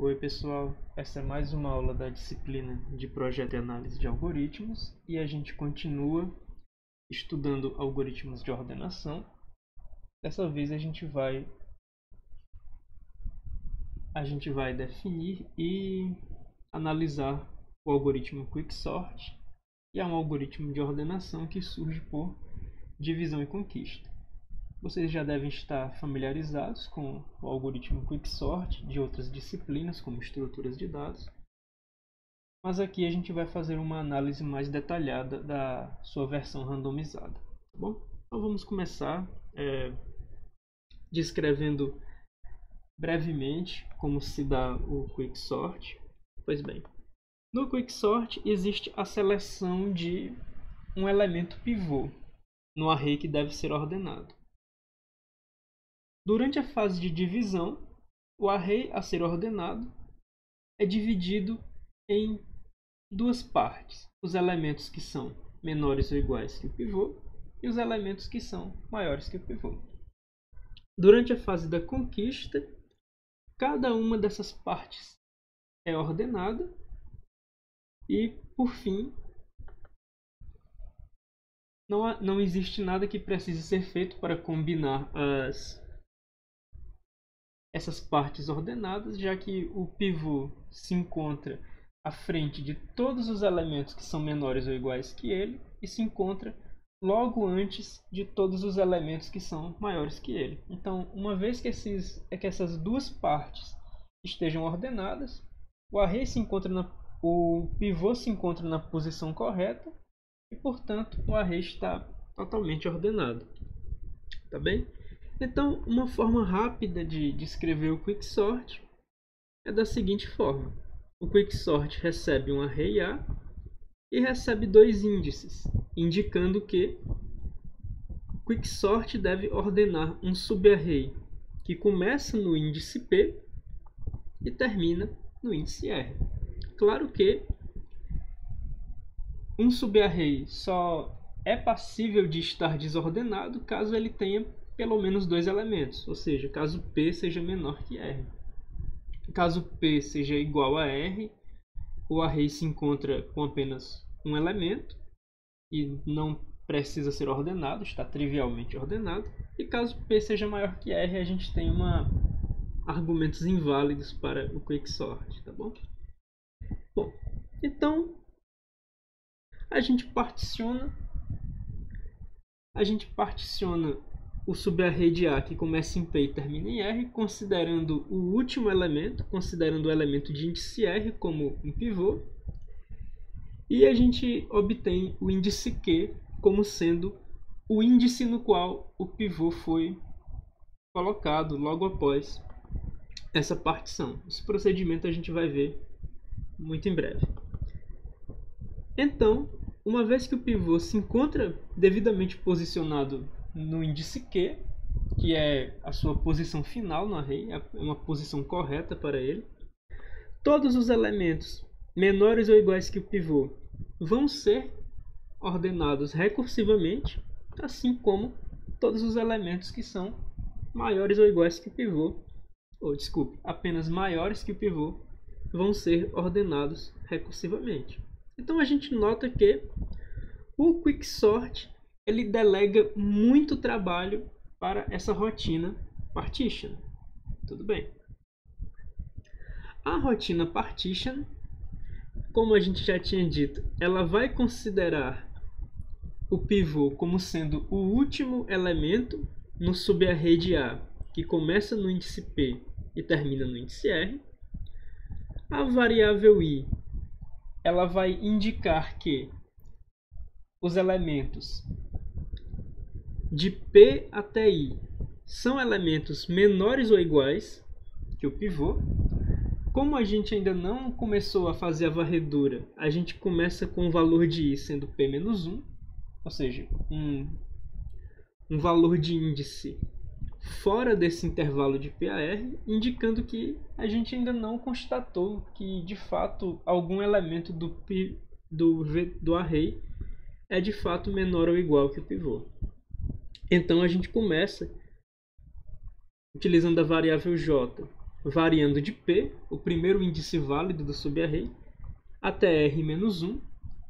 Oi pessoal, essa é mais uma aula da disciplina de projeto e análise de algoritmos e a gente continua estudando algoritmos de ordenação. Dessa vez a gente vai a gente vai definir e analisar o algoritmo Quicksort, que é um algoritmo de ordenação que surge por divisão e conquista. Vocês já devem estar familiarizados com o algoritmo Quicksort de outras disciplinas, como estruturas de dados. Mas aqui a gente vai fazer uma análise mais detalhada da sua versão randomizada. Tá bom? Então vamos começar é, descrevendo brevemente como se dá o Quicksort. Pois bem, no Quicksort existe a seleção de um elemento pivô no array que deve ser ordenado. Durante a fase de divisão, o array a ser ordenado é dividido em duas partes: os elementos que são menores ou iguais que o pivô e os elementos que são maiores que o pivô. Durante a fase da conquista, cada uma dessas partes é ordenada e, por fim, não, há, não existe nada que precise ser feito para combinar as essas partes ordenadas, já que o pivô se encontra à frente de todos os elementos que são menores ou iguais que ele e se encontra logo antes de todos os elementos que são maiores que ele. Então, uma vez que, esses, é que essas duas partes estejam ordenadas, o array se encontra na, o pivô se encontra na posição correta e, portanto, o array está totalmente ordenado. Tá bem? Então, uma forma rápida de descrever o quicksort é da seguinte forma. O quicksort recebe um array A e recebe dois índices, indicando que quicksort deve ordenar um subarray que começa no índice P e termina no índice R. Claro que um subarray só é passível de estar desordenado caso ele tenha pelo menos dois elementos, ou seja, caso P seja menor que R. Caso P seja igual a R, o array se encontra com apenas um elemento e não precisa ser ordenado, está trivialmente ordenado. E caso P seja maior que R, a gente tem uma argumentos inválidos para o quicksort, tá bom? Bom, então a gente particiona a gente particiona o subarray de A que começa em P e termina em R, considerando o último elemento, considerando o elemento de índice R como um pivô. E a gente obtém o índice Q como sendo o índice no qual o pivô foi colocado logo após essa partição. Esse procedimento a gente vai ver muito em breve. Então, uma vez que o pivô se encontra devidamente posicionado no índice Q, que é a sua posição final no array, é uma posição correta para ele. Todos os elementos menores ou iguais que o pivô vão ser ordenados recursivamente, assim como todos os elementos que são maiores ou iguais que o pivô, ou desculpe, apenas maiores que o pivô, vão ser ordenados recursivamente. Então a gente nota que o quicksort ele delega muito trabalho para essa rotina partition. Tudo bem. A rotina partition, como a gente já tinha dito, ela vai considerar o pivô como sendo o último elemento no subarray de A, que começa no índice P e termina no índice R. A variável i ela vai indicar que os elementos de P até I são elementos menores ou iguais que o pivô. Como a gente ainda não começou a fazer a varredura, a gente começa com o valor de I sendo P menos 1, ou seja, um, um valor de índice fora desse intervalo de PAR, indicando que a gente ainda não constatou que de fato algum elemento do, do, do array é de fato menor ou igual que o pivô. Então a gente começa utilizando a variável j. variando de P, o primeiro índice válido do subarray, até R-1,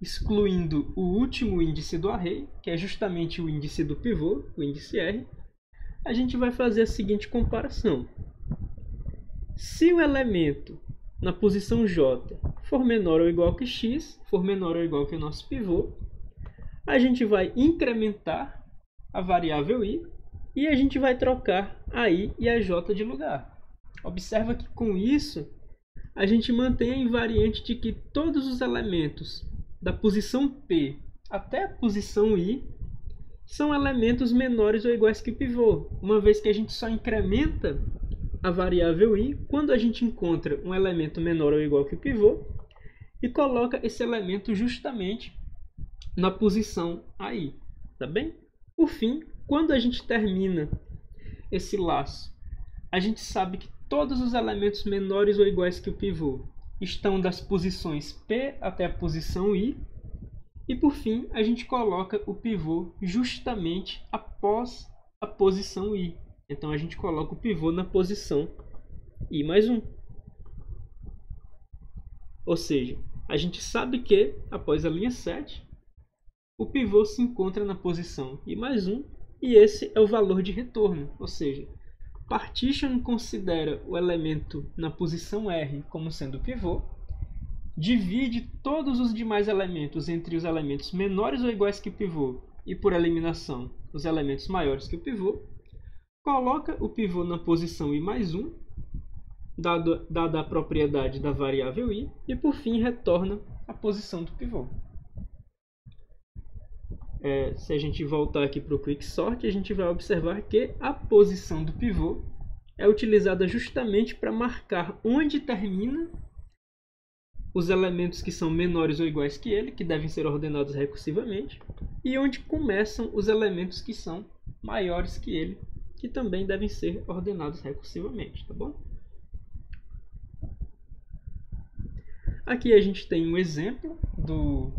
excluindo o último índice do array, que é justamente o índice do pivô, o índice R, a gente vai fazer a seguinte comparação. Se o elemento na posição J for menor ou igual que x, for menor ou igual que o nosso pivô, a gente vai incrementar a variável i e a gente vai trocar a i e a j de lugar. Observa que com isso a gente mantém a invariante de que todos os elementos da posição P até a posição I são elementos menores ou iguais que o pivô, uma vez que a gente só incrementa a variável i quando a gente encontra um elemento menor ou igual que o pivô e coloca esse elemento justamente na posição aí, tá bem? Por fim, quando a gente termina esse laço, a gente sabe que todos os elementos menores ou iguais que o pivô estão das posições P até a posição I. E por fim, a gente coloca o pivô justamente após a posição I. Então a gente coloca o pivô na posição I mais 1. Ou seja, a gente sabe que, após a linha 7, o pivô se encontra na posição I mais 1 e esse é o valor de retorno. Ou seja, partition considera o elemento na posição R como sendo pivô, divide todos os demais elementos entre os elementos menores ou iguais que o pivô e, por eliminação, os elementos maiores que o pivô, coloca o pivô na posição i mais 1, dado, dada a propriedade da variável i, e por fim retorna a posição do pivô. É, se a gente voltar aqui para o Quicksort, a gente vai observar que a posição do pivô é utilizada justamente para marcar onde termina os elementos que são menores ou iguais que ele, que devem ser ordenados recursivamente, e onde começam os elementos que são maiores que ele, que também devem ser ordenados recursivamente, tá bom? Aqui a gente tem um exemplo do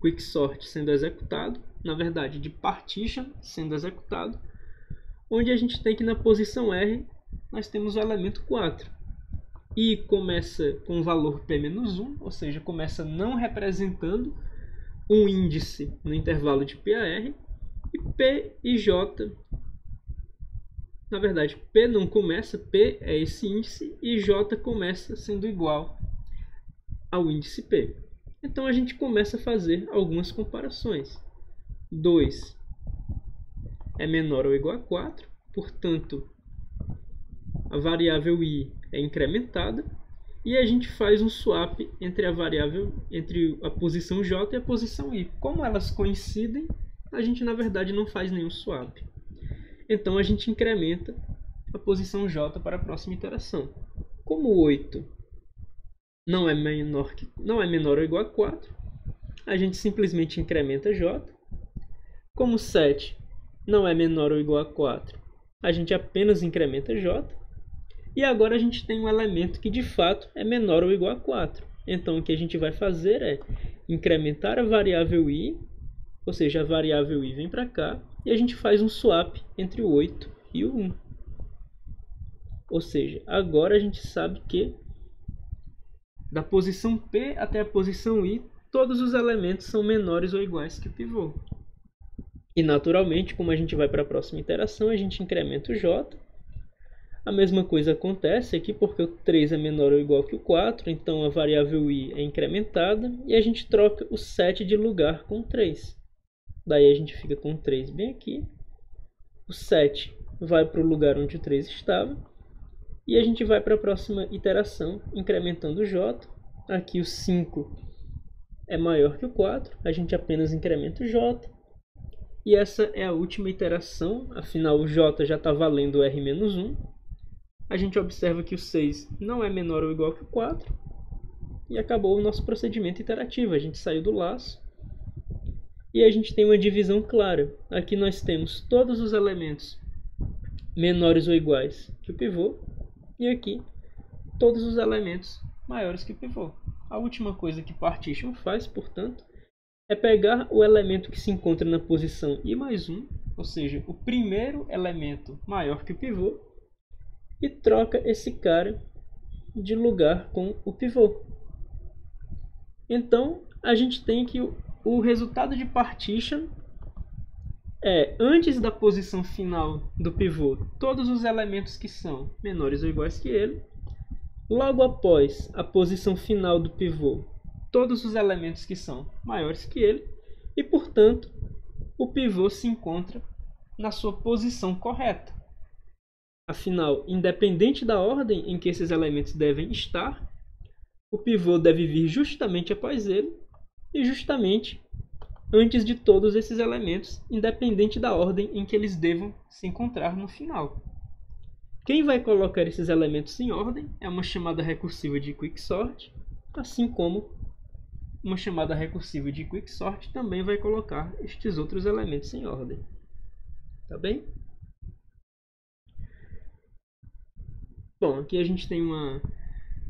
quicksort sendo executado na verdade, de partition sendo executado, onde a gente tem que na posição R nós temos o elemento 4. I começa com o valor P-1, ou seja, começa não representando um índice no intervalo de P a R, e P e J, na verdade, P não começa, P é esse índice, e J começa sendo igual ao índice P. Então a gente começa a fazer algumas comparações. 2 é menor ou igual a 4, portanto, a variável i é incrementada e a gente faz um swap entre a variável entre a posição j e a posição i. Como elas coincidem, a gente na verdade não faz nenhum swap. Então a gente incrementa a posição j para a próxima iteração. Como 8 não é menor que não é menor ou igual a 4, a gente simplesmente incrementa j como 7 não é menor ou igual a 4, a gente apenas incrementa j. E agora a gente tem um elemento que de fato é menor ou igual a 4. Então o que a gente vai fazer é incrementar a variável i, ou seja, a variável i vem para cá, e a gente faz um swap entre o 8 e o 1. Ou seja, agora a gente sabe que da posição P até a posição I, todos os elementos são menores ou iguais que o pivô. E naturalmente, como a gente vai para a próxima iteração, a gente incrementa o j. A mesma coisa acontece aqui porque o 3 é menor ou igual que o 4, então a variável i é incrementada e a gente troca o 7 de lugar com 3. Daí a gente fica com 3 bem aqui. O 7 vai para o lugar onde o 3 estava. E a gente vai para a próxima iteração, incrementando o j. Aqui o 5 é maior que o 4, a gente apenas incrementa o j. E essa é a última iteração, afinal o j já está valendo r-1. A gente observa que o 6 não é menor ou igual que o 4. E acabou o nosso procedimento iterativo. A gente saiu do laço. E a gente tem uma divisão clara. Aqui nós temos todos os elementos menores ou iguais que o pivô. E aqui todos os elementos maiores que o pivô. A última coisa que partition faz, portanto, é pegar o elemento que se encontra na posição i mais 1, ou seja, o primeiro elemento maior que o pivô, e troca esse cara de lugar com o pivô. Então, a gente tem que o resultado de partition é, antes da posição final do pivô, todos os elementos que são menores ou iguais que ele. Logo após a posição final do pivô, todos os elementos que são maiores que ele. E, portanto, o pivô se encontra na sua posição correta. Afinal, independente da ordem em que esses elementos devem estar, o pivô deve vir justamente após ele e justamente antes de todos esses elementos, independente da ordem em que eles devam se encontrar no final. Quem vai colocar esses elementos em ordem é uma chamada recursiva de quicksort, assim como uma chamada recursiva de quicksort também vai colocar estes outros elementos em ordem. Tá bem? Bom, aqui a gente tem uma,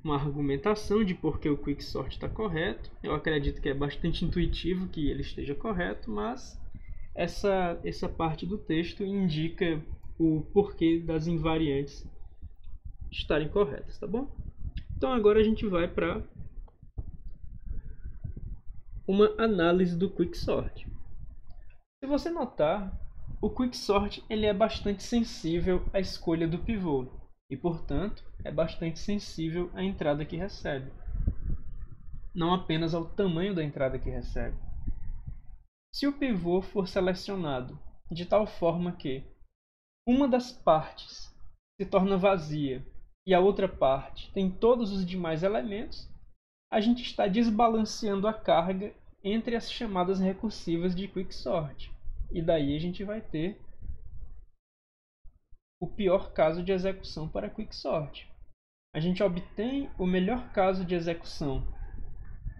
uma argumentação de por que o quicksort está correto. Eu acredito que é bastante intuitivo que ele esteja correto, mas essa, essa parte do texto indica o porquê das invariantes estarem corretas, tá bom? Então agora a gente vai para uma análise do quicksort. Se você notar, o quicksort ele é bastante sensível à escolha do pivô e, portanto, é bastante sensível à entrada que recebe, não apenas ao tamanho da entrada que recebe. Se o pivô for selecionado de tal forma que uma das partes se torna vazia e a outra parte tem todos os demais elementos, a gente está desbalanceando a carga entre as chamadas recursivas de quicksort. E daí a gente vai ter o pior caso de execução para quicksort. A gente obtém o melhor caso de execução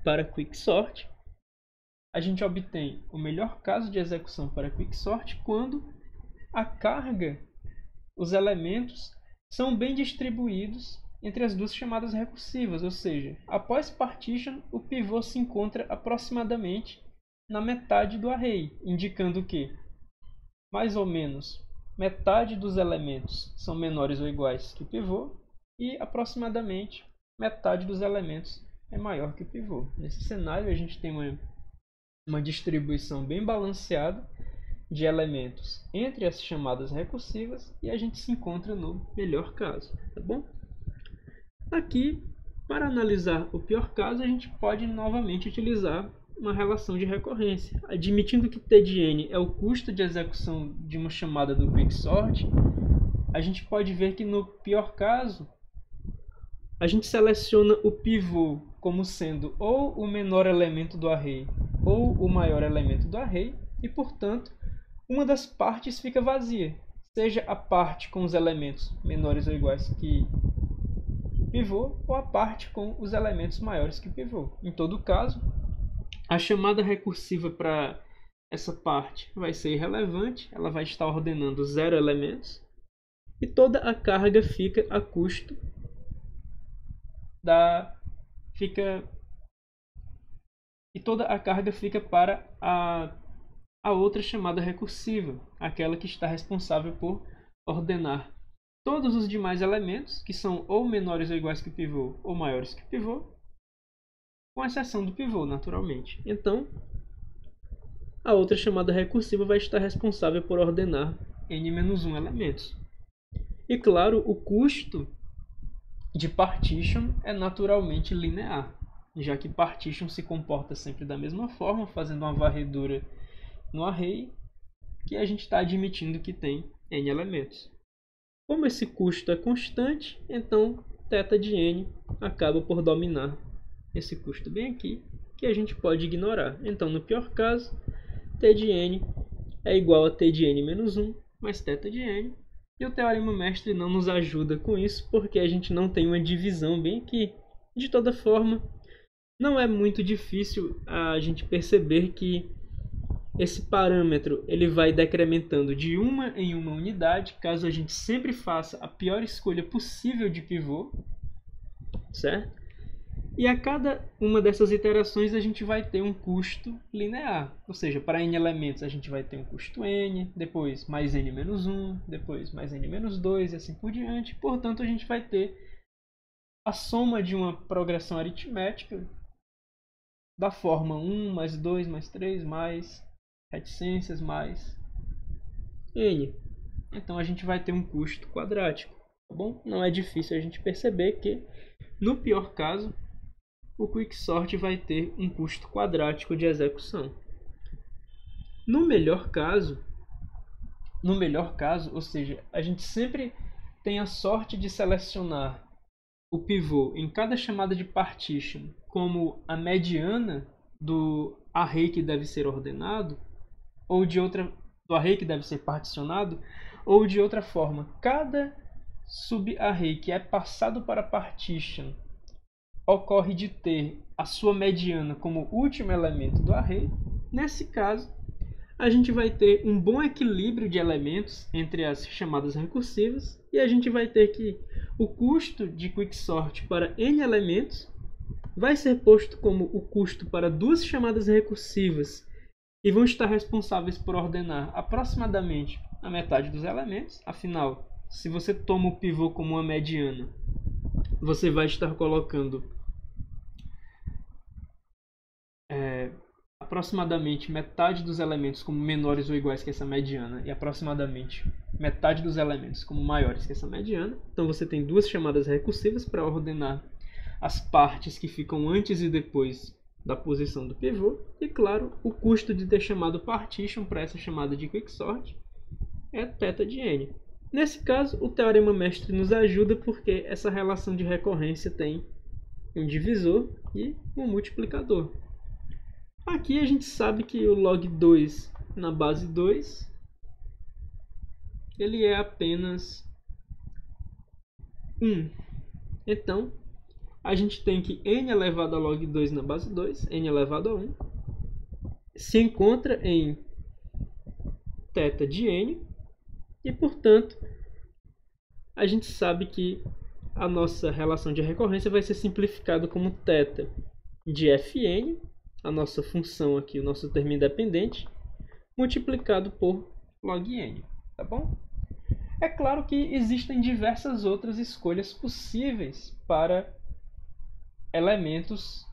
para quicksort. A gente obtém o melhor caso de execução para quicksort quando a carga, os elementos, são bem distribuídos entre as duas chamadas recursivas, ou seja, após partition, o pivô se encontra aproximadamente na metade do array, indicando que mais ou menos metade dos elementos são menores ou iguais que o pivô e aproximadamente metade dos elementos é maior que o pivô. Nesse cenário a gente tem uma, uma distribuição bem balanceada de elementos entre as chamadas recursivas e a gente se encontra no melhor caso, tá bom? Aqui, para analisar o pior caso, a gente pode novamente utilizar uma relação de recorrência. Admitindo que t de n é o custo de execução de uma chamada do quicksort, a gente pode ver que no pior caso, a gente seleciona o pivô como sendo ou o menor elemento do array ou o maior elemento do array e, portanto, uma das partes fica vazia, seja a parte com os elementos menores ou iguais que pivô ou a parte com os elementos maiores que o pivô. Em todo caso, a chamada recursiva para essa parte vai ser irrelevante, ela vai estar ordenando zero elementos e toda a carga fica a custo da fica e toda a carga fica para a, a outra chamada recursiva, aquela que está responsável por ordenar todos os demais elementos, que são ou menores ou iguais que o pivô, ou maiores que o pivô, com exceção do pivô, naturalmente. Então, a outra chamada recursiva vai estar responsável por ordenar n-1 elementos. E claro, o custo de partition é naturalmente linear, já que partition se comporta sempre da mesma forma, fazendo uma varredura no array, que a gente está admitindo que tem n elementos. Como esse custo é constante, então θ de n acaba por dominar esse custo bem aqui, que a gente pode ignorar. Então, no pior caso, t de n é igual a t de n menos 1 mais θ de n. E o teorema mestre não nos ajuda com isso, porque a gente não tem uma divisão bem aqui. De toda forma, não é muito difícil a gente perceber que esse parâmetro ele vai decrementando de uma em uma unidade, caso a gente sempre faça a pior escolha possível de pivô, certo? E a cada uma dessas iterações a gente vai ter um custo linear, ou seja, para n elementos a gente vai ter um custo n, depois mais n menos 1, depois mais n menos 2 e assim por diante. Portanto, a gente vai ter a soma de uma progressão aritmética da forma 1 mais 2 mais 3 mais reticências mais n. Então a gente vai ter um custo quadrático. Tá bom? Não é difícil a gente perceber que, no pior caso, o quicksort vai ter um custo quadrático de execução. No melhor caso, no melhor caso, ou seja, a gente sempre tem a sorte de selecionar o pivô em cada chamada de partition como a mediana do array que deve ser ordenado, ou de outra do array que deve ser particionado, ou de outra forma, cada subarray que é passado para partition ocorre de ter a sua mediana como último elemento do array. Nesse caso, a gente vai ter um bom equilíbrio de elementos entre as chamadas recursivas e a gente vai ter que o custo de quicksort para n elementos vai ser posto como o custo para duas chamadas recursivas e vão estar responsáveis por ordenar aproximadamente a metade dos elementos. Afinal, se você toma o pivô como uma mediana, você vai estar colocando é, aproximadamente metade dos elementos como menores ou iguais que essa mediana e aproximadamente metade dos elementos como maiores que essa mediana. Então você tem duas chamadas recursivas para ordenar as partes que ficam antes e depois da posição do pivô. E claro, o custo de ter chamado partition para essa chamada de quicksort é θ de n. Nesse caso, o teorema mestre nos ajuda porque essa relação de recorrência tem um divisor e um multiplicador. Aqui a gente sabe que o log 2 na base 2 ele é apenas 1. Então, a gente tem que n elevado a log 2 na base 2, n elevado a 1, se encontra em θ de n, e portanto, a gente sabe que a nossa relação de recorrência vai ser simplificada como θ de fn, a nossa função aqui, o nosso termo independente, multiplicado por log n, tá bom? É claro que existem diversas outras escolhas possíveis para elementos.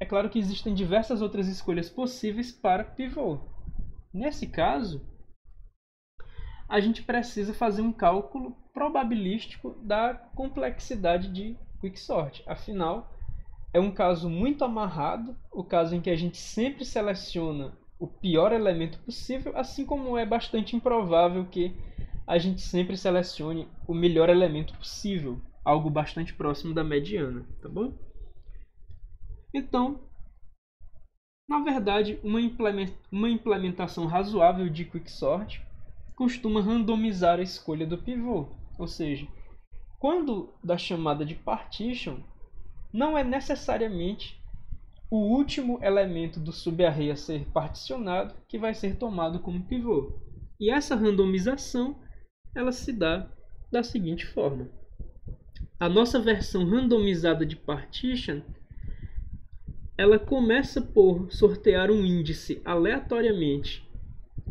É claro que existem diversas outras escolhas possíveis para pivô. Nesse caso, a gente precisa fazer um cálculo probabilístico da complexidade de quicksort. Afinal, é um caso muito amarrado, o caso em que a gente sempre seleciona o pior elemento possível, assim como é bastante improvável que a gente sempre selecione o melhor elemento possível algo bastante próximo da mediana, tá bom? Então, na verdade, uma implementação razoável de quicksort costuma randomizar a escolha do pivô, ou seja, quando da chamada de partition, não é necessariamente o último elemento do subarray a ser particionado que vai ser tomado como pivô. E essa randomização ela se dá da seguinte forma a nossa versão randomizada de partition ela começa por sortear um índice aleatoriamente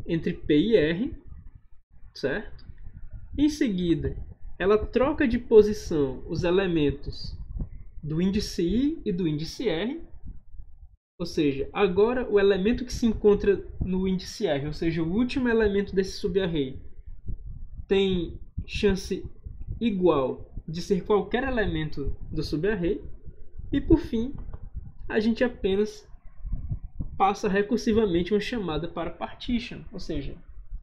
entre P e R, certo? Em seguida, ela troca de posição os elementos do índice I e do índice R. Ou seja, agora o elemento que se encontra no índice R, ou seja, o último elemento desse subarray, tem chance igual de ser qualquer elemento do subarray. E por fim, a gente apenas passa recursivamente uma chamada para partition, ou seja,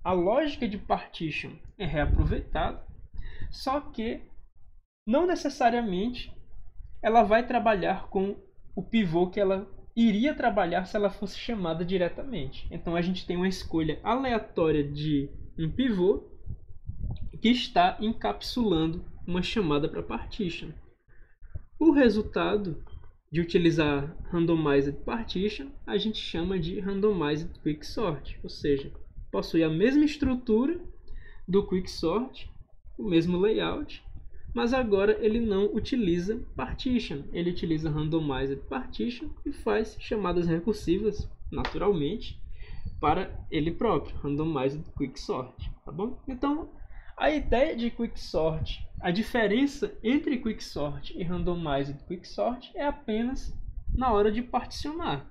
a lógica de partition é reaproveitada, só que não necessariamente ela vai trabalhar com o pivô que ela iria trabalhar se ela fosse chamada diretamente. Então a gente tem uma escolha aleatória de um pivô que está encapsulando uma chamada para partition. O resultado de utilizar randomized partition a gente chama de randomized quicksort, ou seja, possui a mesma estrutura do quicksort, o mesmo layout, mas agora ele não utiliza partition, ele utiliza randomized partition e faz chamadas recursivas naturalmente para ele próprio, randomized quicksort, tá bom? Então, a ideia de quicksort a diferença entre quicksort e randomized quicksort é apenas na hora de particionar.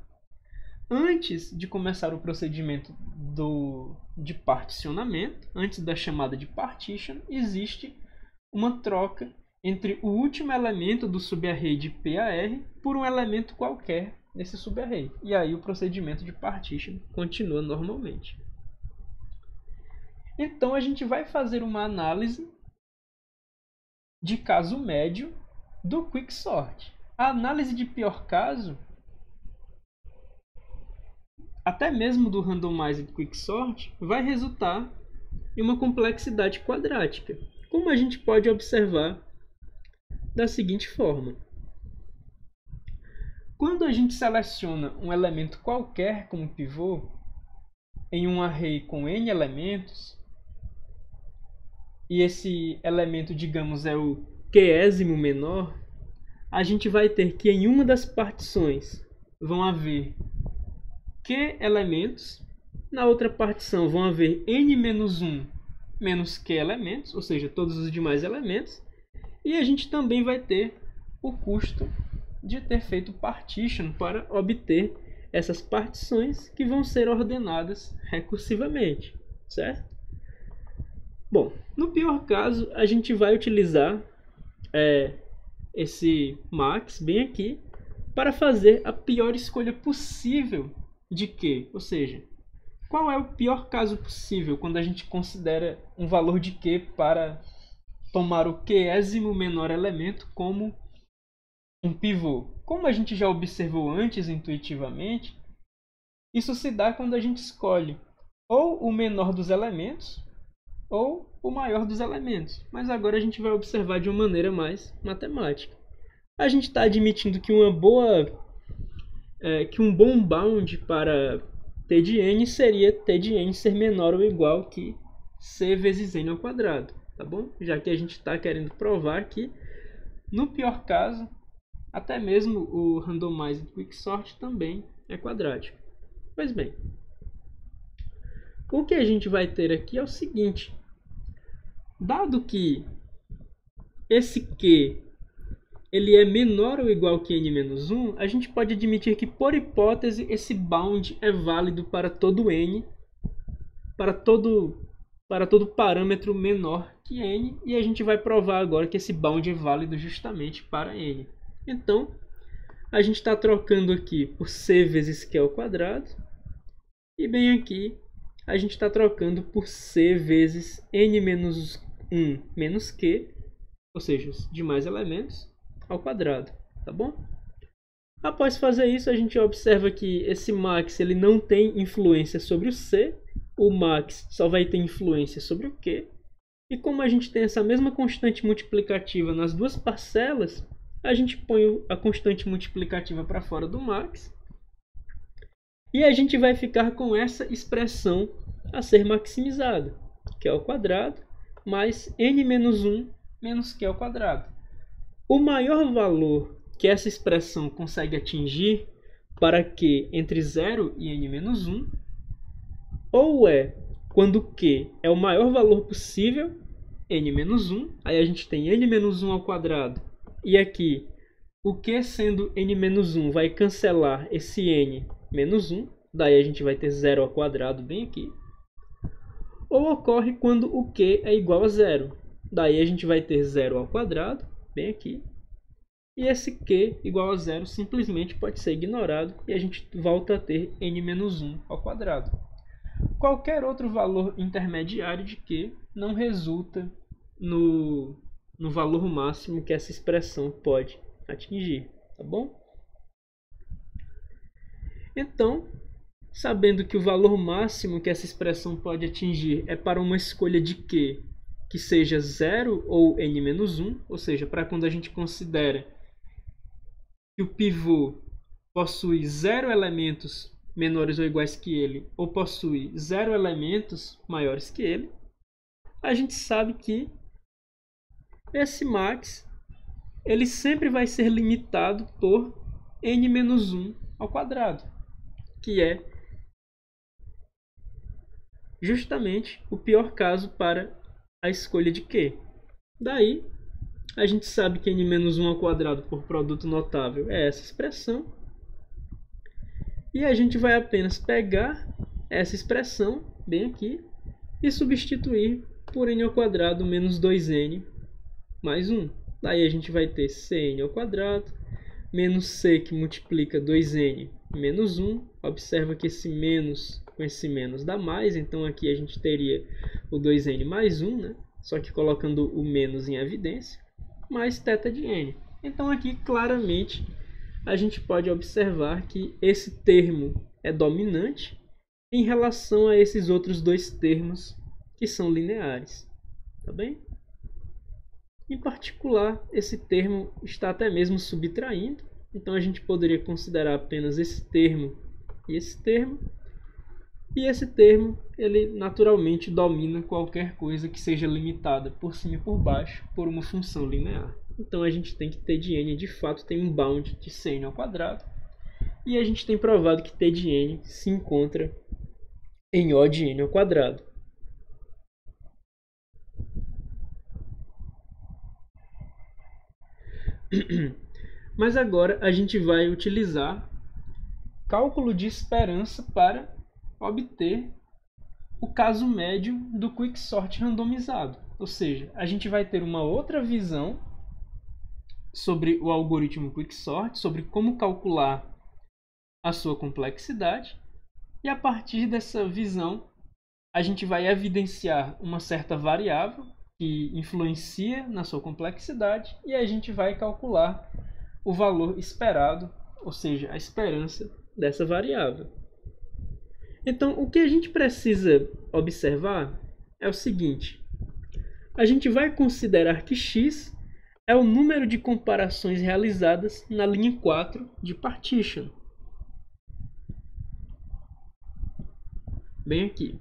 Antes de começar o procedimento do, de particionamento, antes da chamada de partition, existe uma troca entre o último elemento do subarray de PAR por um elemento qualquer nesse subarray. E aí o procedimento de partition continua normalmente. Então a gente vai fazer uma análise de caso médio do quicksort. A análise de pior caso, até mesmo do randomized quicksort, vai resultar em uma complexidade quadrática, como a gente pode observar da seguinte forma. Quando a gente seleciona um elemento qualquer como pivô, em um array com n elementos, e esse elemento, digamos, é o qésimo menor, a gente vai ter que em uma das partições vão haver q elementos, na outra partição vão haver n menos 1 menos q elementos, ou seja, todos os demais elementos, e a gente também vai ter o custo de ter feito partition para obter essas partições que vão ser ordenadas recursivamente, certo? Bom, no pior caso, a gente vai utilizar é, esse max bem aqui para fazer a pior escolha possível de Q. Ou seja, qual é o pior caso possível quando a gente considera um valor de Q para tomar o qésimo menor elemento como um pivô. Como a gente já observou antes intuitivamente, isso se dá quando a gente escolhe ou o menor dos elementos ou o maior dos elementos. Mas agora a gente vai observar de uma maneira mais matemática. A gente está admitindo que uma boa é, que um bom bound para t de n seria t de n ser menor ou igual que c vezes n ao quadrado tá bom? Já que a gente está querendo provar que, no pior caso, até mesmo o randomized quicksort também é quadrático. Pois bem, o que a gente vai ter aqui é o seguinte. Dado que esse Q ele é menor ou igual que n-1, a gente pode admitir que, por hipótese, esse bound é válido para todo n, para todo para todo parâmetro menor que n e a gente vai provar agora que esse bound é válido justamente para n. Então, a gente está trocando aqui por c vezes q ao quadrado e bem aqui a gente está trocando por c vezes n menos 1 menos q, ou seja, os demais elementos, ao quadrado, tá bom? Após fazer isso, a gente observa que esse max ele não tem influência sobre o c, o max só vai ter influência sobre o q. E como a gente tem essa mesma constante multiplicativa nas duas parcelas, a gente põe a constante multiplicativa para fora do max. E a gente vai ficar com essa expressão a ser maximizada, que é o quadrado, mais n menos 1 menos q ao quadrado. O maior valor que essa expressão consegue atingir para q entre 0 e n menos 1 ou é quando q é o maior valor possível, n-1, aí a gente tem n-1 ao quadrado, e aqui o q sendo n-1 vai cancelar esse n-1, daí a gente vai ter 0 ao quadrado bem aqui. Ou ocorre quando o q é igual a zero, daí a gente vai ter 0 ao quadrado, bem aqui, e esse q igual a zero simplesmente pode ser ignorado e a gente volta a ter n-1 ao quadrado qualquer outro valor intermediário de Q não resulta no, no valor máximo que essa expressão pode atingir, tá bom? Então, sabendo que o valor máximo que essa expressão pode atingir é para uma escolha de Q que seja 0 ou n-1, ou seja, para quando a gente considera que o pivô possui zero elementos menores ou iguais que ele, ou possui zero elementos maiores que ele, a gente sabe que esse max ele sempre vai ser limitado por n-1 ao quadrado, que é justamente o pior caso para a escolha de Q. Daí, A gente sabe que n-1 ao quadrado por produto notável é essa expressão. E a gente vai apenas pegar essa expressão, bem aqui, e substituir por n ao quadrado menos 2n mais 1. Daí a gente vai ter cn ao quadrado menos c que multiplica 2n menos 1. Observa que esse menos com esse menos dá mais, então aqui a gente teria o 2n mais 1, né? só que colocando o menos em evidência, mais θ de n. Então aqui claramente a gente pode observar que esse termo é dominante em relação a esses outros dois termos que são lineares. Tá bem? Em particular, esse termo está até mesmo subtraindo, então a gente poderia considerar apenas esse termo e esse termo. E esse termo, ele naturalmente domina qualquer coisa que seja limitada por cima e por baixo por uma função linear. Então a gente tem que t de n de fato tem um bound de cn ao quadrado. E a gente tem provado que t de n se encontra em O de n ao quadrado. Mas agora a gente vai utilizar cálculo de esperança para obter o caso médio do quicksort randomizado. Ou seja, a gente vai ter uma outra visão sobre o algoritmo quicksort, sobre como calcular a sua complexidade, e a partir dessa visão a gente vai evidenciar uma certa variável que influencia na sua complexidade e a gente vai calcular o valor esperado, ou seja, a esperança dessa variável. Então, o que a gente precisa observar é o seguinte: a gente vai considerar que x é o número de comparações realizadas na linha 4 de partition. Bem aqui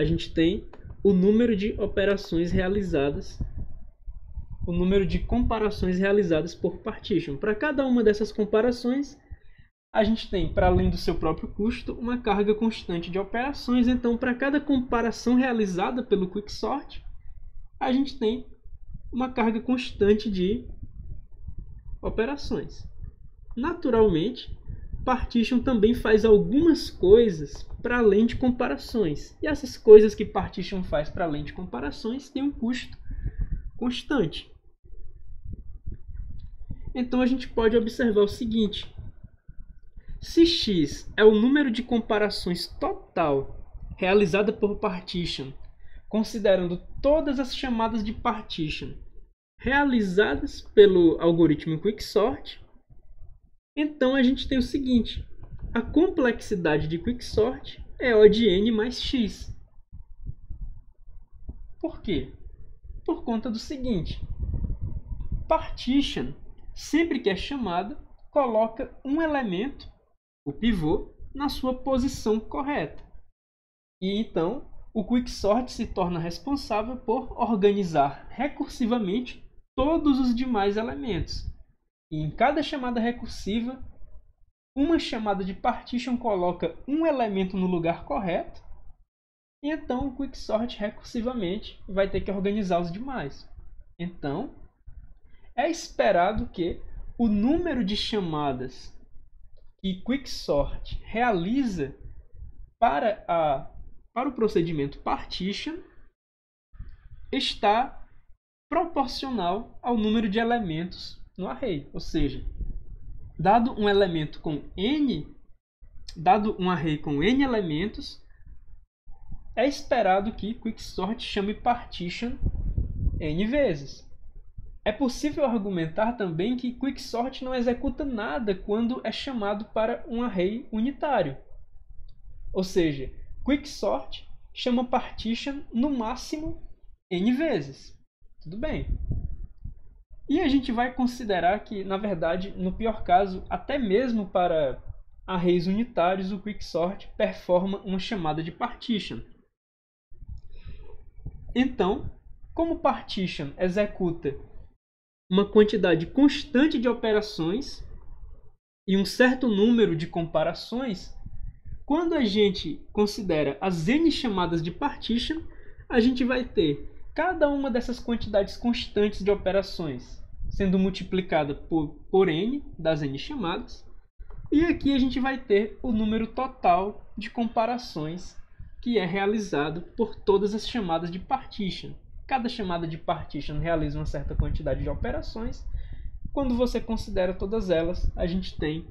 a gente tem o número de operações realizadas, o número de comparações realizadas por partition. Para cada uma dessas comparações, a gente tem, para além do seu próprio custo, uma carga constante de operações. Então, para cada comparação realizada pelo Quicksort, a gente tem uma carga constante de operações. Naturalmente, Partition também faz algumas coisas para além de comparações. E essas coisas que Partition faz para além de comparações têm um custo constante. Então a gente pode observar o seguinte: se x é o número de comparações total realizada por partition, considerando todas as chamadas de partition realizadas pelo algoritmo quicksort, então a gente tem o seguinte: a complexidade de quicksort é O de n mais x. Por quê? Por conta do seguinte: partition, sempre que é chamada, coloca um elemento, o pivô, na sua posição correta. E então o quicksort se torna responsável por organizar recursivamente todos os demais elementos, e em cada chamada recursiva, uma chamada de partition coloca um elemento no lugar correto, e então o quicksort recursivamente vai ter que organizar os demais. Então, é esperado que o número de chamadas que quicksort realiza para, a, para o procedimento partition está proporcional ao número de elementos no array. Ou seja, dado um elemento com n, dado um array com n elementos, é esperado que quicksort chame partition n vezes. É possível argumentar também que quicksort não executa nada quando é chamado para um array unitário. Ou seja, quicksort chama partition no máximo n vezes. Tudo bem. E a gente vai considerar que, na verdade, no pior caso, até mesmo para arrays unitários, o quicksort performa uma chamada de partition. Então, como partition executa uma quantidade constante de operações e um certo número de comparações, quando a gente considera as n chamadas de partition, a gente vai ter cada uma dessas quantidades constantes de operações sendo multiplicada por, por n das n chamadas. E aqui a gente vai ter o número total de comparações que é realizado por todas as chamadas de partition. Cada chamada de partition realiza uma certa quantidade de operações. Quando você considera todas elas, a gente tem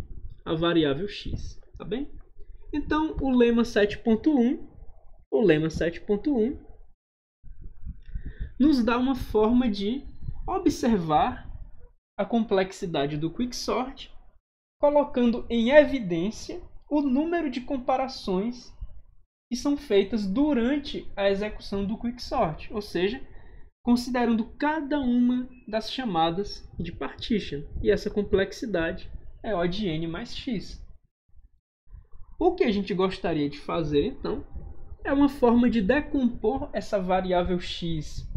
a variável x, tá bem? Então, o lema 7.1, o lema 7.1 nos dá uma forma de observar a complexidade do quicksort, colocando em evidência o número de comparações que são feitas durante a execução do quicksort, ou seja, considerando cada uma das chamadas de partition. E essa complexidade é O de n mais x. O que a gente gostaria de fazer, então, é uma forma de decompor essa variável x,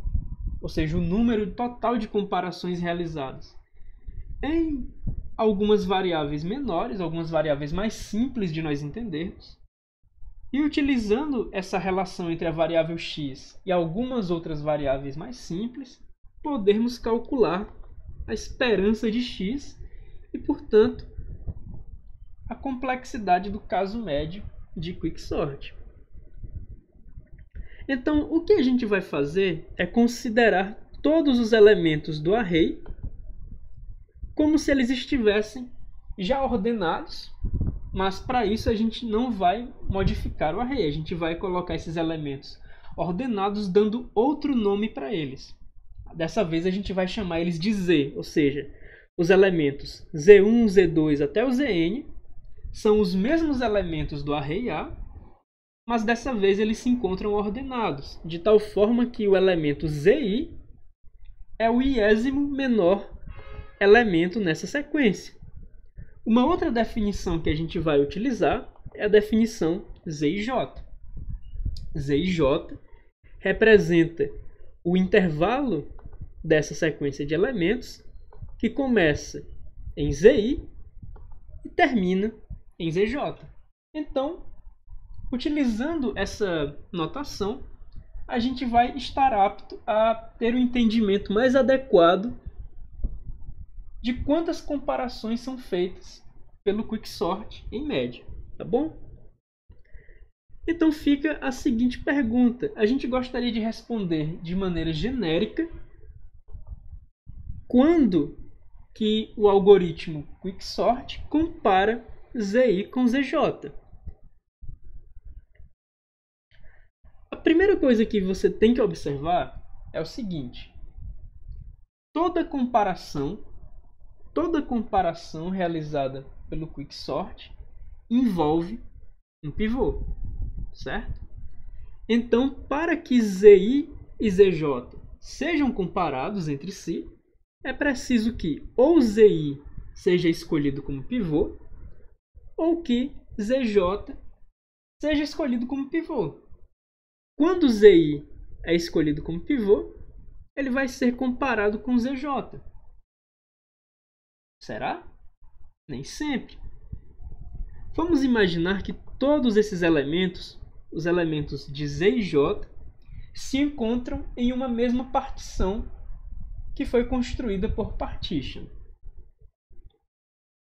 ou seja, o número total de comparações realizadas, em algumas variáveis menores, algumas variáveis mais simples de nós entendermos. E utilizando essa relação entre a variável x e algumas outras variáveis mais simples, podermos calcular a esperança de x e, portanto, a complexidade do caso médio de quicksort. Então, o que a gente vai fazer é considerar todos os elementos do array como se eles estivessem já ordenados, mas para isso a gente não vai modificar o array, a gente vai colocar esses elementos ordenados dando outro nome para eles. Dessa vez a gente vai chamar eles de Z, ou seja, os elementos Z1, Z2 até o Zn são os mesmos elementos do array A, mas dessa vez eles se encontram ordenados, de tal forma que o elemento Zi é o iésimo menor elemento nessa sequência. Uma outra definição que a gente vai utilizar é a definição ZJ. ZJ representa o intervalo dessa sequência de elementos que começa em ZI e termina em ZJ. Então, utilizando essa notação, a gente vai estar apto a ter um entendimento mais adequado de quantas comparações são feitas pelo Quicksort em média, tá bom? Então fica a seguinte pergunta: a gente gostaria de responder de maneira genérica quando que o algoritmo Quicksort compara ZI com ZJ. A primeira coisa que você tem que observar é o seguinte: toda comparação toda comparação realizada pelo Quicksort envolve um pivô, certo? Então, para que ZI e ZJ sejam comparados entre si, é preciso que ou ZI seja escolhido como pivô, ou que ZJ seja escolhido como pivô. Quando ZI é escolhido como pivô, ele vai ser comparado com ZJ. Será? Nem sempre. Vamos imaginar que todos esses elementos, os elementos de Z e J, se encontram em uma mesma partição que foi construída por partition.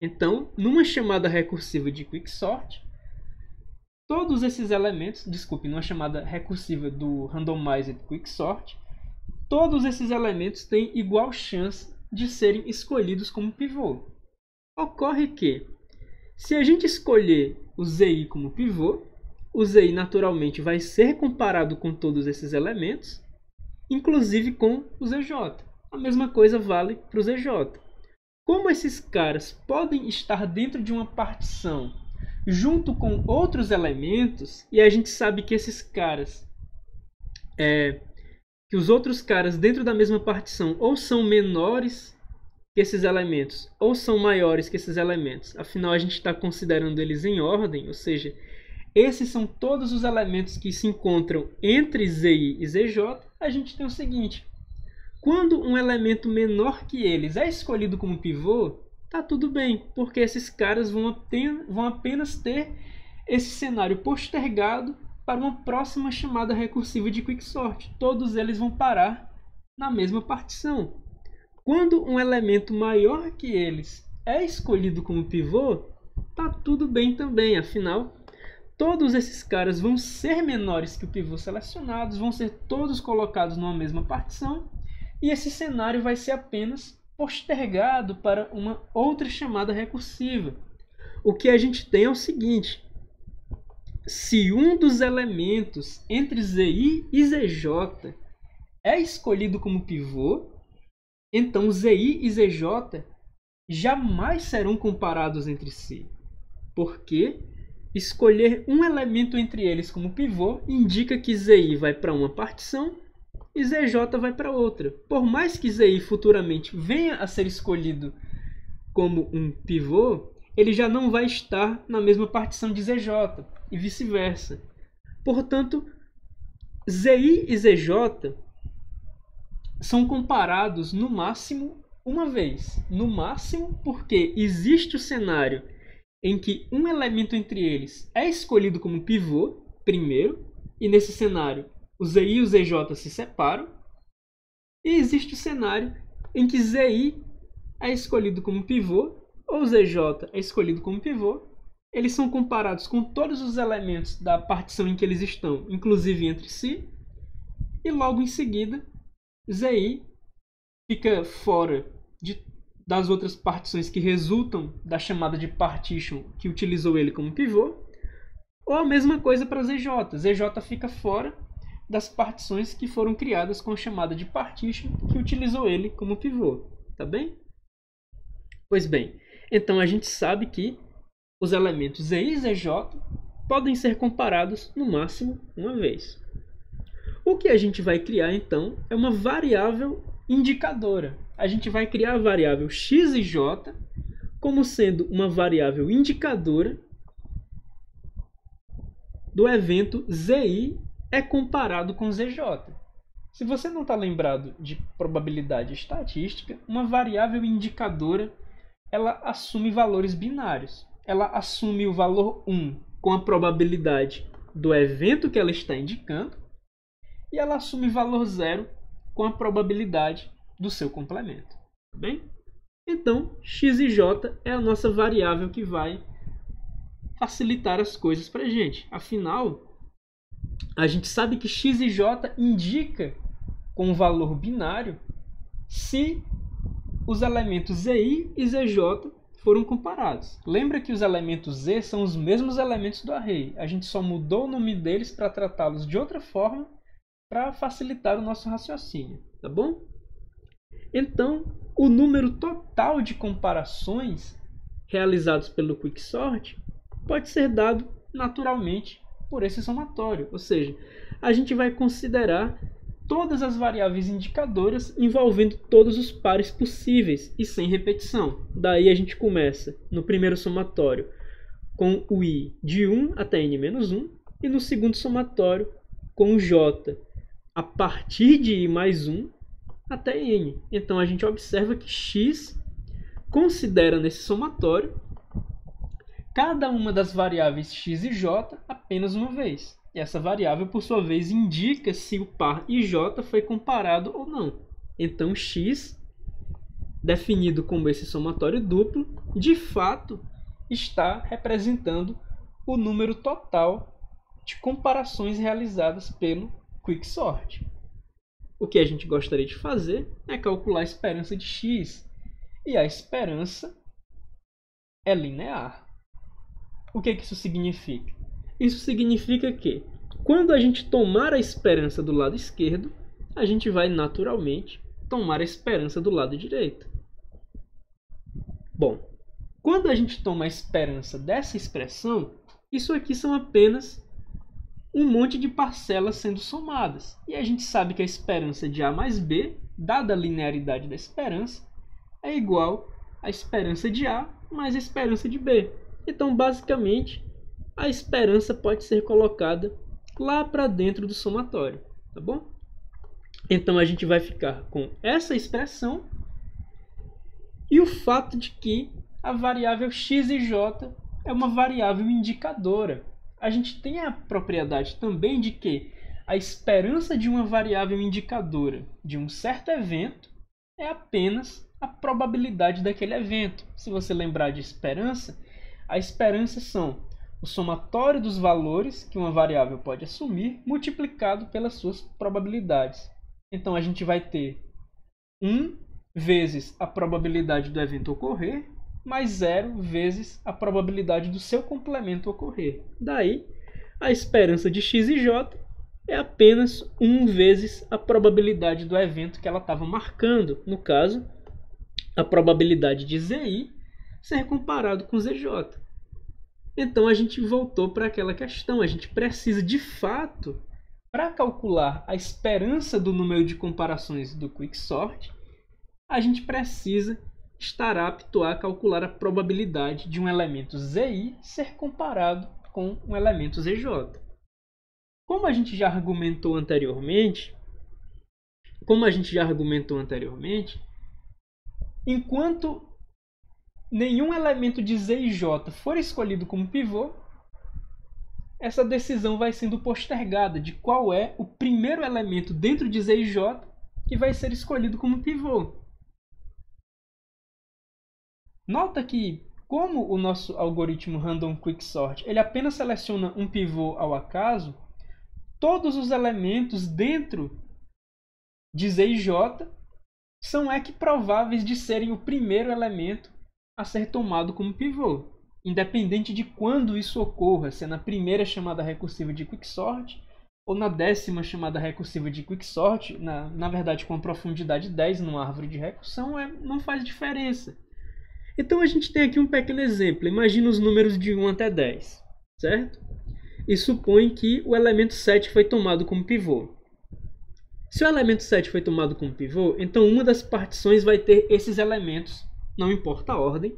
Então, numa chamada recursiva de quicksort, todos esses elementos, desculpe, numa chamada recursiva do randomized quicksort, todos esses elementos têm igual chance de serem escolhidos como pivô. Ocorre que, se a gente escolher o ZI como pivô, o ZI naturalmente vai ser comparado com todos esses elementos, inclusive com o ZJ. A mesma coisa vale para o ZJ. Como esses caras podem estar dentro de uma partição junto com outros elementos, e a gente sabe que esses caras é, que os outros caras dentro da mesma partição ou são menores que esses elementos ou são maiores que esses elementos. Afinal, a gente está considerando eles em ordem, ou seja, esses são todos os elementos que se encontram entre ZI e ZJ. A gente tem o seguinte: quando um elemento menor que eles é escolhido como pivô, tá tudo bem, porque esses caras vão, vão apenas ter esse cenário postergado para uma próxima chamada recursiva de quicksort. Todos eles vão parar na mesma partição. Quando um elemento maior que eles é escolhido como pivô, tá tudo bem também, afinal, todos esses caras vão ser menores que o pivô selecionados, vão ser todos colocados numa mesma partição, e esse cenário vai ser apenas postergado para uma outra chamada recursiva. O que a gente tem é o seguinte: se um dos elementos entre ZI e ZJ é escolhido como pivô, então ZI e ZJ jamais serão comparados entre si, porque escolher um elemento entre eles como pivô indica que ZI vai para uma partição e ZJ vai para outra. Por mais que ZI futuramente venha a ser escolhido como um pivô, ele já não vai estar na mesma partição de ZJ e vice-versa. Portanto, ZI e ZJ são comparados no máximo uma vez. No máximo porque existe o cenário em que um elemento entre eles é escolhido como pivô, primeiro, e nesse cenário o ZI e o ZJ se separam. E existe o cenário em que ZI é escolhido como pivô, ou ZJ é escolhido como pivô. Eles são comparados com todos os elementos da partição em que eles estão, inclusive entre si. E logo em seguida, ZI fica fora de, das outras partições que resultam da chamada de partition que utilizou ele como pivô. Ou a mesma coisa para ZJ. ZJ fica fora das partições que foram criadas com a chamada de partition que utilizou ele como pivô. Tá bem? Pois bem, então a gente sabe que os elementos Z e ZJ podem ser comparados no máximo uma vez. O que a gente vai criar então é uma variável indicadora. A gente vai criar a variável x e j como sendo uma variável indicadora do evento zi é comparado com zj. Se você não está lembrado de probabilidade estatística, uma variável indicadora ela assume valores binários. Ela assume o valor 1 com a probabilidade do evento que ela está indicando e ela assume valor zero com a probabilidade do seu complemento. Tá bem? Então, x e j é a nossa variável que vai facilitar as coisas para a gente. Afinal, a gente sabe que x e j indica com valor binário se os elementos zi e zj foram comparados. Lembra que os elementos z são os mesmos elementos do array. A gente só mudou o nome deles para tratá-los de outra forma para facilitar o nosso raciocínio, tá bom? Então, o número total de comparações realizados pelo Quicksort pode ser dado naturalmente por esse somatório, ou seja, a gente vai considerar todas as variáveis indicadoras envolvendo todos os pares possíveis e sem repetição. Daí a gente começa no primeiro somatório com o i de 1 até n-1 e no segundo somatório com o j a partir de i mais 1 até n. Então a gente observa que x considera nesse somatório cada uma das variáveis x e j apenas uma vez. Essa variável, por sua vez, indica se o par ij foi comparado ou não. Então x, definido como esse somatório duplo, de fato está representando o número total de comparações realizadas pelo quicksort. O que a gente gostaria de fazer é calcular a esperança de x. E a esperança é linear. O que, que isso significa? Isso significa que, quando a gente tomar a esperança do lado esquerdo, a gente vai naturalmente tomar a esperança do lado direito. Bom, quando a gente toma a esperança dessa expressão, isso aqui são apenas um monte de parcelas sendo somadas. E a gente sabe que a esperança de A mais B, dada a linearidade da esperança, é igual à esperança de A mais a esperança de B. Então, basicamente, a esperança pode ser colocada lá para dentro do somatório, tá bom? Então a gente vai ficar com essa expressão e o fato de que a variável x e j é uma variável indicadora a gente tem a propriedade também de que a esperança de uma variável indicadora de um certo evento é apenas a probabilidade daquele evento. Se você lembrar de esperança, a esperança são o somatório dos valores que uma variável pode assumir multiplicado pelas suas probabilidades. Então a gente vai ter 1 vezes a probabilidade do evento ocorrer mais 0 vezes a probabilidade do seu complemento ocorrer. Daí, a esperança de x e j é apenas 1 vezes a probabilidade do evento que ela estava marcando. No caso, a probabilidade de ZI ser comparado com ZJ. Então a gente voltou para aquela questão. A gente precisa de fato, para calcular a esperança do número de comparações do Quicksort, a gente precisa estar apto a calcular a probabilidade de um elemento ZI ser comparado com um elemento ZJ. Como a gente já argumentou anteriormente, como a gente já argumentou anteriormente, enquanto nenhum elemento de Z e J for escolhido como pivô, essa decisão vai sendo postergada de qual é o primeiro elemento dentro de Z e J que vai ser escolhido como pivô. Nota que, como o nosso algoritmo Random Quicksort ele apenas seleciona um pivô ao acaso, todos os elementos dentro de Z e J são equiprováveis de serem o primeiro elemento a ser tomado como pivô, independente de quando isso ocorra, se é na primeira chamada recursiva de quicksort ou na décima chamada recursiva de quicksort, na, na verdade com profundidade 10 numa árvore de recursão, é, não faz diferença. Então a gente tem aqui um pequeno exemplo. Imagina os números de 1 até 10, certo? E supõe que o elemento 7 foi tomado como pivô. Se o elemento 7 foi tomado como pivô, então uma das partições vai ter esses elementos, não importa a ordem,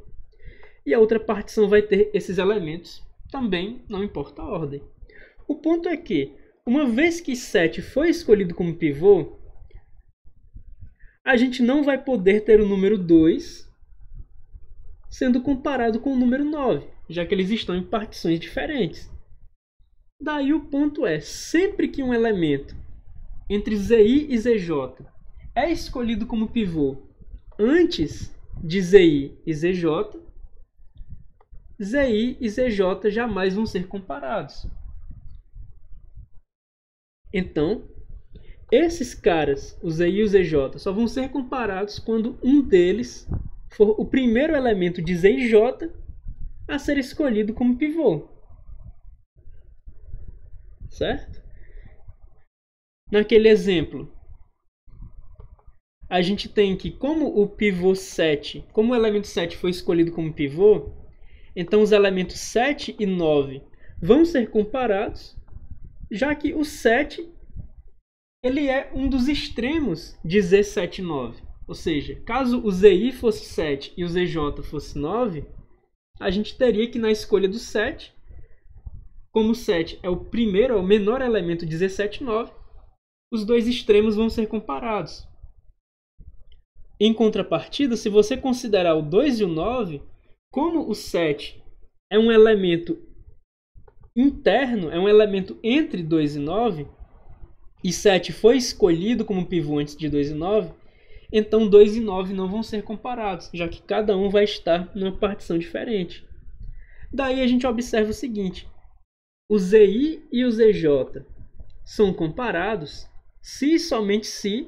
e a outra partição vai ter esses elementos, também não importa a ordem. O ponto é que, uma vez que 7 foi escolhido como pivô, a gente não vai poder ter o número 2 sendo comparado com o número 9, já que eles estão em partições diferentes. Daí o ponto é, sempre que um elemento entre ZI e ZJ é escolhido como pivô antes de ZI e ZJ, ZI e ZJ jamais vão ser comparados. Então, esses caras, o ZI e o ZJ, só vão ser comparados quando um deles for o primeiro elemento de ZJ a ser escolhido como pivô. Certo? Naquele exemplo, a gente tem que, como o pivô 7, como o elemento 7 foi escolhido como pivô, então os elementos 7 e 9 vão ser comparados, já que o 7 ele é um dos extremos de Z7 e 9. Ou seja, caso o ZI fosse 7 e o ZJ fosse 9, a gente teria que na escolha do 7, como o 7 é o primeiro, é o menor elemento de Z7 e 9, os dois extremos vão ser comparados. Em contrapartida, se você considerar o 2 e o 9, como o 7 é um elemento interno, é um elemento entre 2 e 9, e 7 foi escolhido como pivô antes de 2 e 9, então 2 e 9 não vão ser comparados, já que cada um vai estar numa partição diferente. Daí a gente observa o seguinte: o ZI e o ZJ são comparados se somente se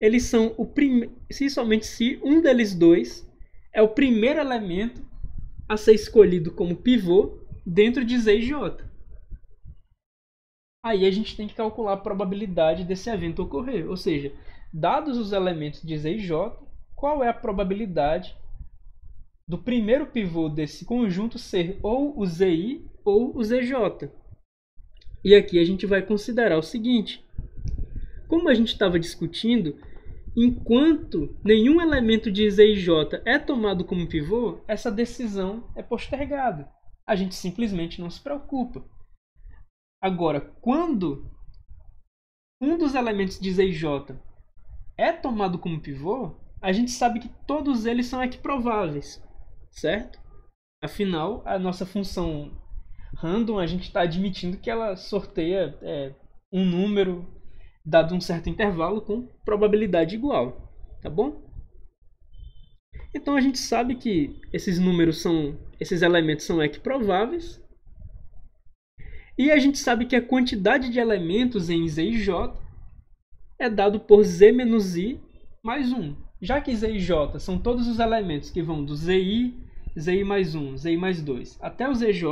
eles são o primeiro, se somente se um deles dois é o primeiro elemento a ser escolhido como pivô dentro de Z e J. Aí a gente tem que calcular a probabilidade desse evento ocorrer, ou seja, dados os elementos de Z e J, qual é a probabilidade do primeiro pivô desse conjunto ser ou o ZI ou o ZJ. E aqui a gente vai considerar o seguinte: como a gente estava discutindo, enquanto nenhum elemento de Z e J é tomado como pivô, essa decisão é postergada. A gente simplesmente não se preocupa. Agora, quando um dos elementos de Z e J é tomado como pivô, a gente sabe que todos eles são equiprováveis, certo? Afinal, a nossa função random, a gente está admitindo que ela sorteia é, um número dado um certo intervalo com probabilidade igual, tá bom? Então a gente sabe que esses números são, esses elementos são equiprováveis. E a gente sabe que a quantidade de elementos em Z e J é dado por Z menos I mais 1. Já que Z e J são todos os elementos que vão do ZI, ZI mais 1, ZI mais 2 até o ZJ,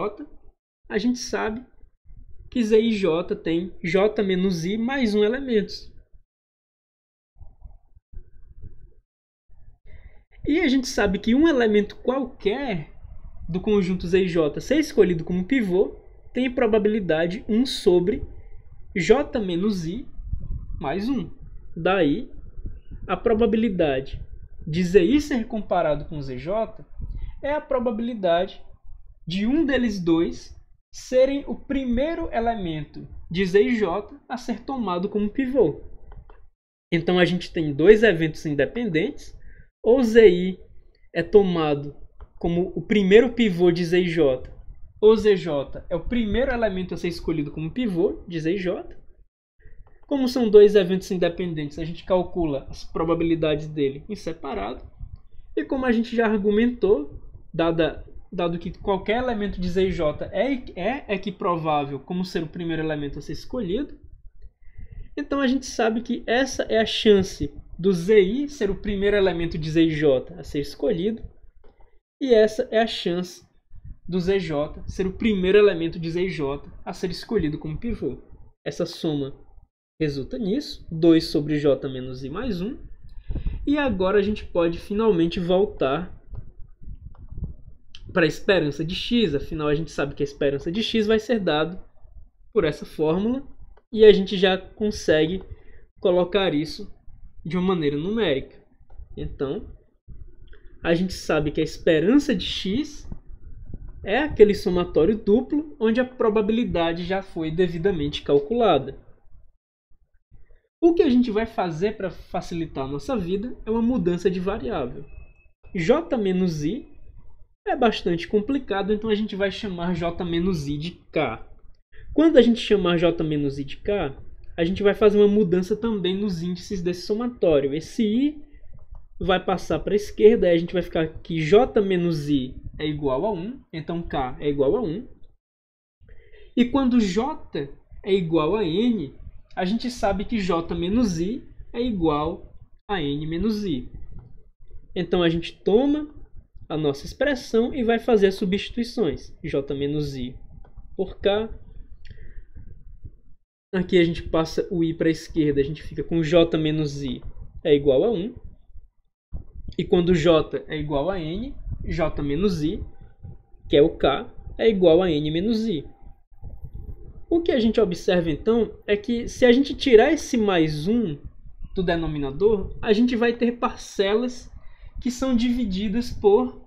a gente sabe que Z e J tem J menos I mais um elementos. E a gente sabe que um elemento qualquer do conjunto Z e J ser escolhido como pivô tem probabilidade 1 sobre J menos I mais 1. Daí, a probabilidade de ZI ser comparado com ZJ é a probabilidade de um deles dois serem o primeiro elemento de Z e J a ser tomado como pivô. Então a gente tem dois eventos independentes, ou ZI é tomado como o primeiro pivô de Z e J, ou ZJ é o primeiro elemento a ser escolhido como pivô de Z e J. Como são dois eventos independentes, a gente calcula as probabilidades dele em separado. E como a gente já argumentou, dada dado que qualquer elemento de Z e J é, é equiprovável como ser o primeiro elemento a ser escolhido, então a gente sabe que essa é a chance do ZI ser o primeiro elemento de Z e J a ser escolhido, e essa é a chance do ZJ ser o primeiro elemento de Z e J a ser escolhido como pivô. Essa soma resulta nisso, 2 sobre J menos I mais 1. E agora a gente pode finalmente voltar para a esperança de x, afinal a gente sabe que a esperança de x vai ser dado por essa fórmula e a gente já consegue colocar isso de uma maneira numérica. Então, a gente sabe que a esperança de x é aquele somatório duplo onde a probabilidade já foi devidamente calculada. O que a gente vai fazer para facilitar a nossa vida é uma mudança de variável. j menos i é bastante complicado, então a gente vai chamar j menos i de k. Quando a gente chamar j menos i de k, a gente vai fazer uma mudança também nos índices desse somatório. Esse i vai passar para a esquerda, aí a gente vai ficar que j menos i é igual a 1, então k é igual a 1. E quando j é igual a n, a gente sabe que j menos i é igual a n menos i. Então a gente toma a nossa expressão e vai fazer as substituições. J menos I por K. Aqui a gente passa o I para a esquerda, a gente fica com J menos I é igual a 1. E quando J é igual a N, J menos I, que é o K, é igual a N menos I. O que a gente observa então é que se a gente tirar esse mais 1 do denominador, a gente vai ter parcelas que são divididas por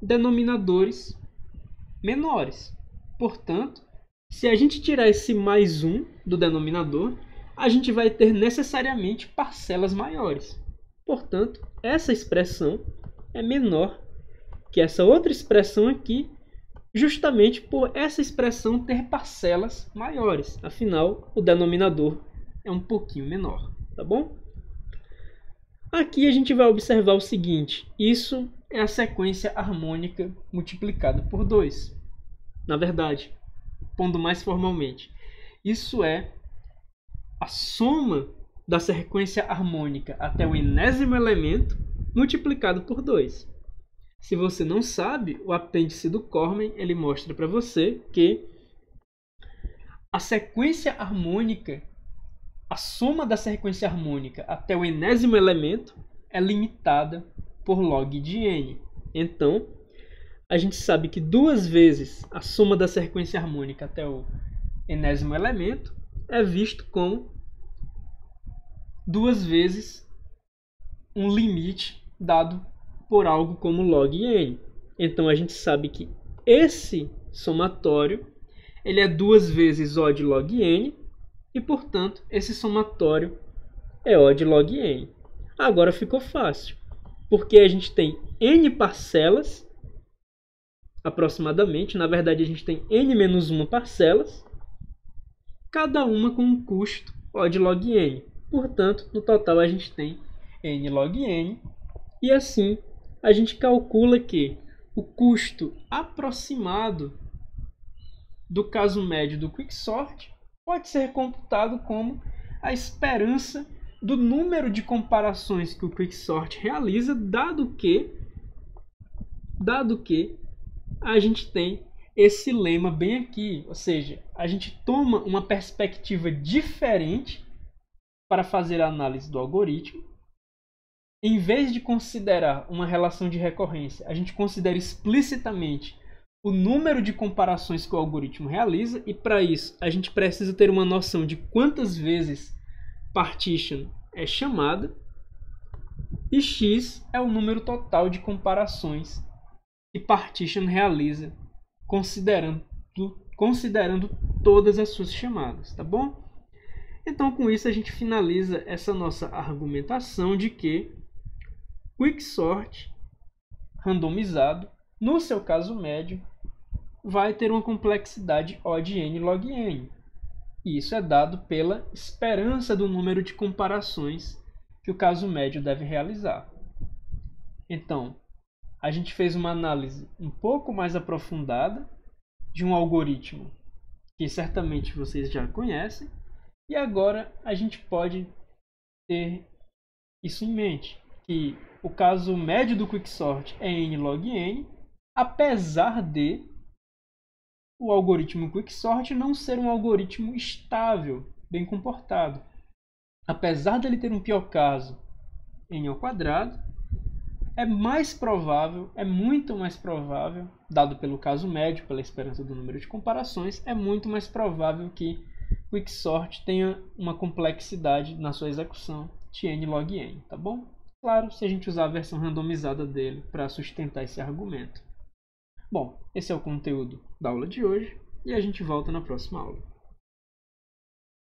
denominadores menores. Portanto, se a gente tirar esse mais 1 do denominador, a gente vai ter necessariamente parcelas maiores. Portanto, essa expressão é menor que essa outra expressão aqui, justamente por essa expressão ter parcelas maiores. Afinal, o denominador é um pouquinho menor, tá bom? Aqui a gente vai observar o seguinte: isso é a sequência harmônica multiplicada por 2. Na verdade, pondo mais formalmente, isso é a soma da sequência harmônica até o enésimo elemento multiplicado por 2. Se você não sabe, o apêndice do Cormen ele mostra para você que a sequência harmônica a soma da sequência harmônica até o enésimo elemento é limitada por log de n. Então, a gente sabe que duas vezes a soma da sequência harmônica até o enésimo elemento é visto como duas vezes um limite dado por algo como log n. Então a gente sabe que esse somatório ele é duas vezes O de log n e, portanto, esse somatório é O de log n. Agora ficou fácil, porque a gente tem n parcelas aproximadamente. Na verdade, a gente tem n menos 1 parcelas, cada uma com um custo O de log n. Portanto, no total a gente tem n log n. E assim, a gente calcula que o custo aproximado do caso médio do quicksort pode ser computado como a esperança do número de comparações que o quicksort realiza, dado que dado que a gente tem esse lema bem aqui, ou seja, a gente toma uma perspectiva diferente para fazer a análise do algoritmo. Em vez de considerar uma relação de recorrência, a gente considera explicitamente o número de comparações que o algoritmo realiza e para isso a gente precisa ter uma noção de quantas vezes partition é chamada e x é o número total de comparações que partition realiza considerando, considerando todas as suas chamadas, tá bom? Então com isso a gente finaliza essa nossa argumentação de que quicksort randomizado no seu caso médio vai ter uma complexidade O de n log n. Isso é dado pela esperança do número de comparações que o caso médio deve realizar. Então, a gente fez uma análise um pouco mais aprofundada de um algoritmo que certamente vocês já conhecem, e agora a gente pode ter isso em mente, que o caso médio do quicksort é n log n, apesar de o algoritmo Quicksort não ser um algoritmo estável, bem comportado. Apesar dele ter um pior caso em ao quadrado, é mais provável, é muito mais provável, dado pelo caso médio, pela esperança do número de comparações, é muito mais provável que Quicksort tenha uma complexidade na sua execução de n log n, tá bom? Claro, se a gente usar a versão randomizada dele para sustentar esse argumento. Bom, esse é o conteúdo da aula de hoje e a gente volta na próxima aula.